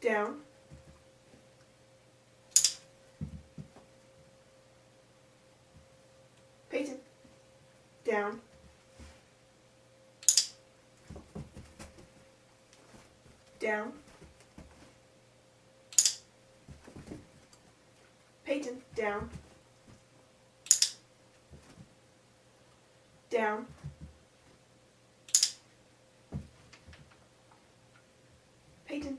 down, Peyton, down, down, Peyton, down, down, Peyton,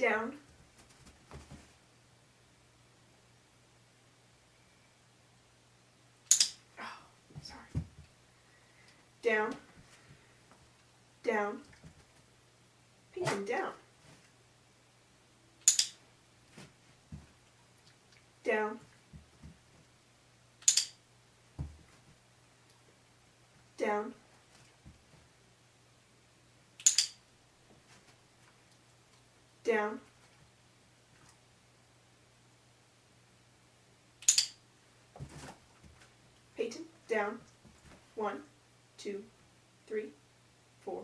down, oh, sorry, down, down, Peyton, down, down, down, down, Peyton, down, one, two, three, four.